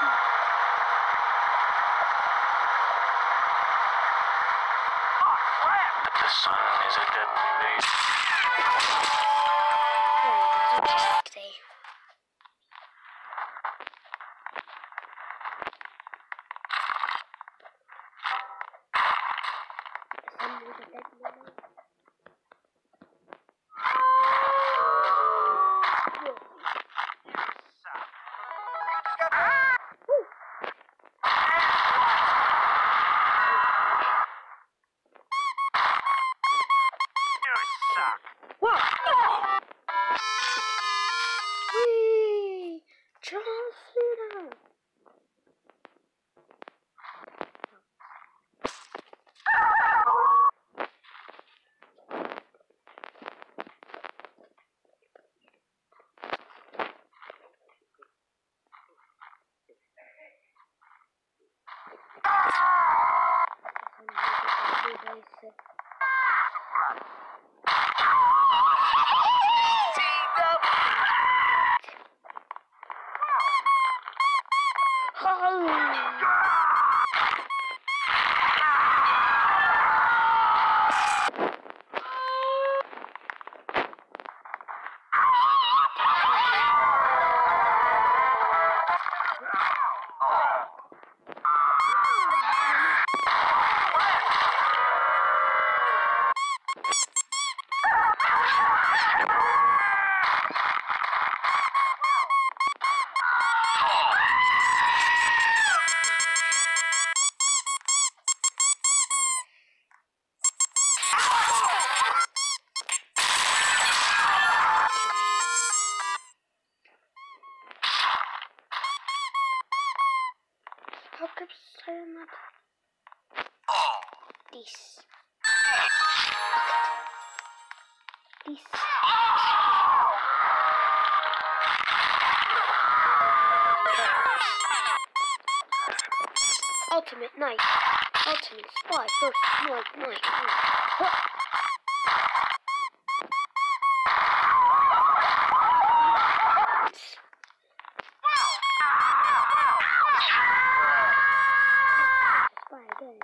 The sun is a deadly Ultimate knife. Ultimate spy. First knife. Spy again.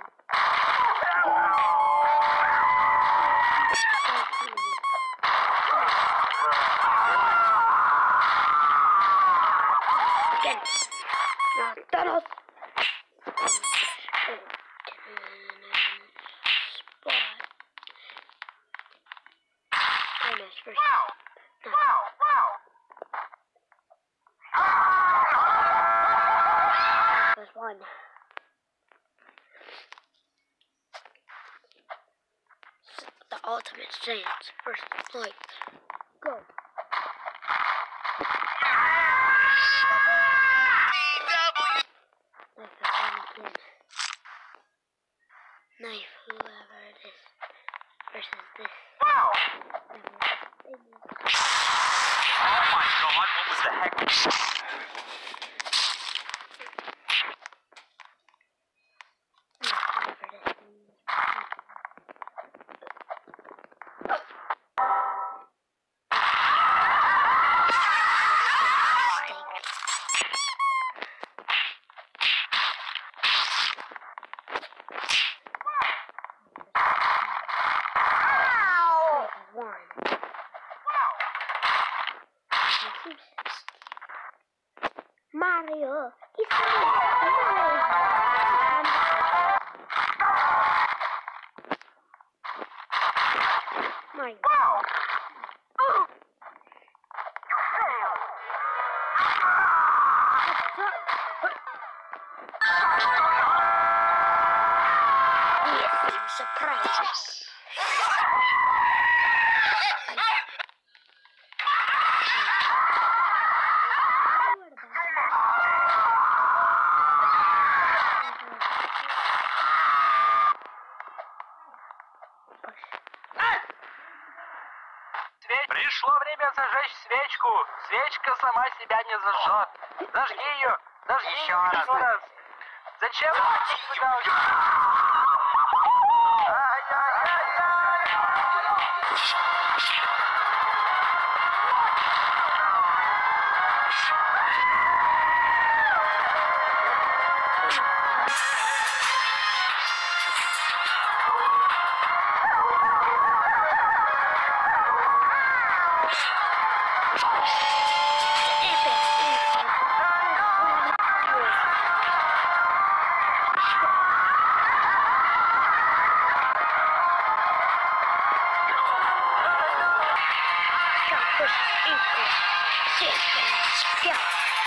Again. Now, Thanos. Spot. Thanos first. There's one. The ultimate chance. First, like, go. my ball! Oh. You failed. Yes. Зажечь свечку. Свечка сама себя не зажжет. Зажги ее. Зажги Еще раз. Зачем вы 掉。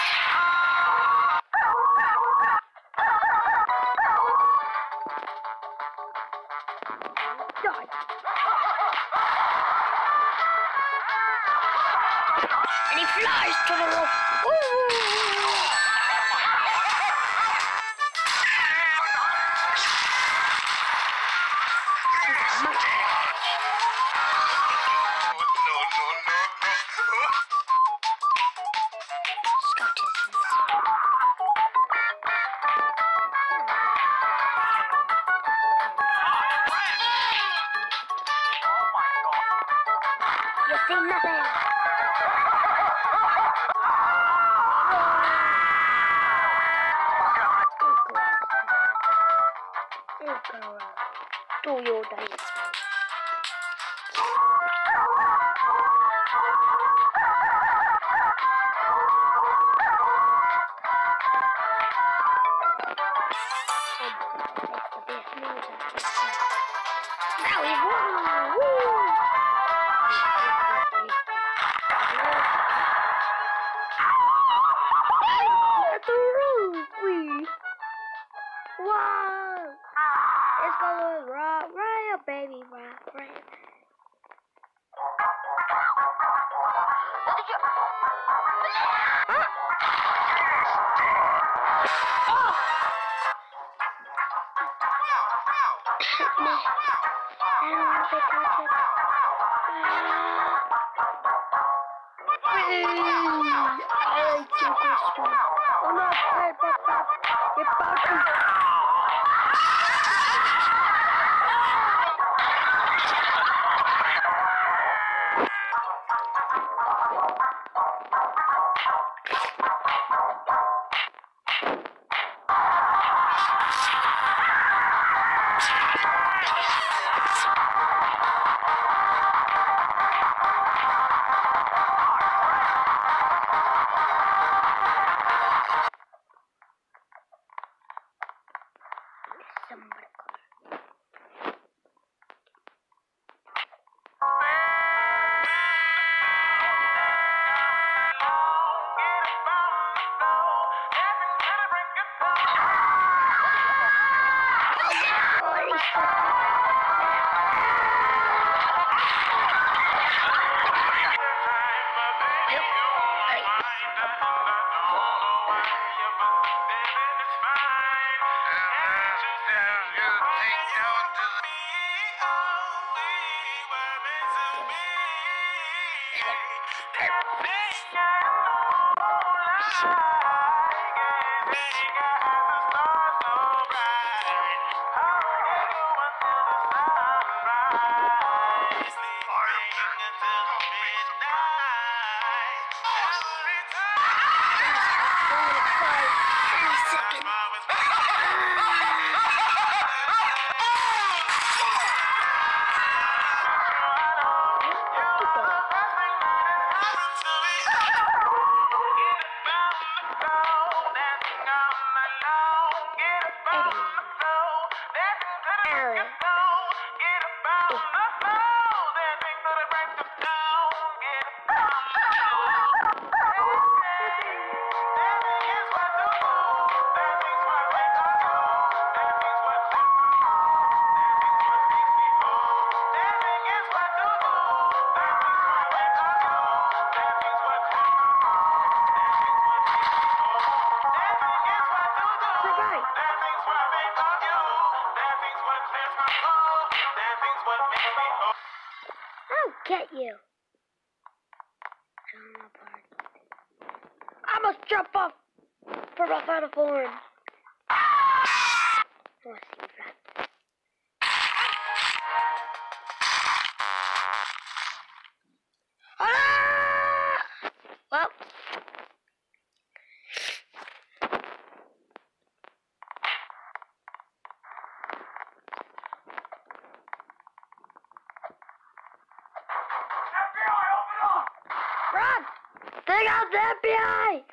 Let's go with Rob Royal, baby Rob Royal. Oh no, hey, pop, pop, get back. Survive. I'll get you. I must jump off from a rats. Ah! FBI!